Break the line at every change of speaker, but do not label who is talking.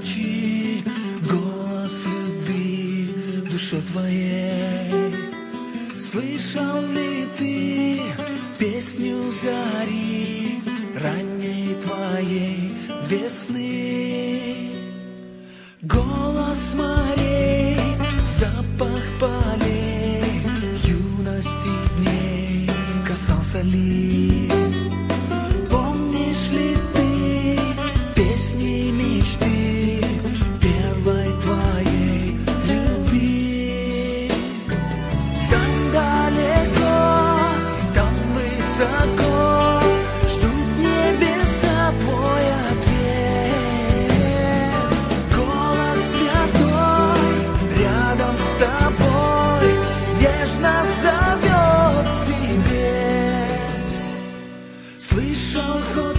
ночи, голос любви в твоей? Слышал ли ты песню зари ранней твоей весны? Голос морей, запах полей, юности дней касался ли? слышал хор.